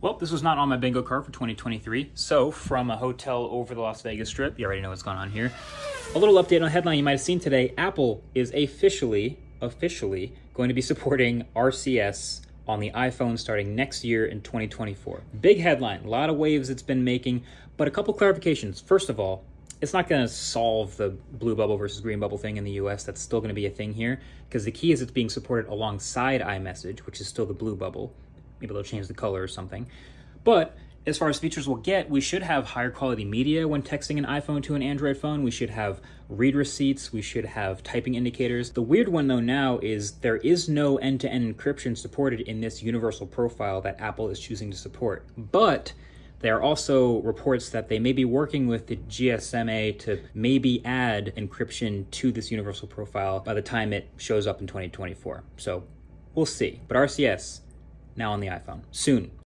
Well, this was not on my bingo card for 2023. So, from a hotel over the Las Vegas Strip, you already know what's going on here. A little update on the headline you might have seen today Apple is officially, officially going to be supporting RCS on the iPhone starting next year in 2024. Big headline, a lot of waves it's been making, but a couple clarifications. First of all, it's not going to solve the blue bubble versus green bubble thing in the US. That's still going to be a thing here because the key is it's being supported alongside iMessage, which is still the blue bubble. Maybe they'll change the color or something. But as far as features we'll get, we should have higher quality media when texting an iPhone to an Android phone. We should have read receipts. We should have typing indicators. The weird one though now is there is no end-to-end encryption supported in this universal profile that Apple is choosing to support. But there are also reports that they may be working with the GSMA to maybe add encryption to this universal profile by the time it shows up in 2024. So we'll see. But RCS, now on the iPhone. Soon.